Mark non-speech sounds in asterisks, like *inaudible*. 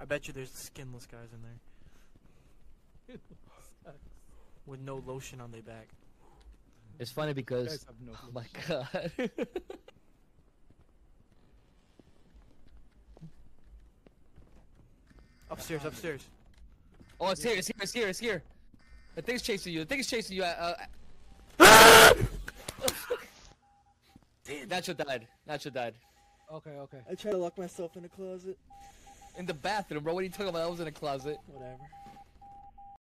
I bet you there's skinless guys in there with no lotion on their back. It's funny because guys have no oh my god. *laughs* Upstairs, upstairs. oh, it's here, it's here, it's here, it's here. The thing's chasing you. The thing's chasing you. Uh, uh, *laughs* Nacho died. Nacho died. Okay, okay. I tried to lock myself in a closet. In the bathroom, bro. What are you talking about? I was in a closet. Whatever.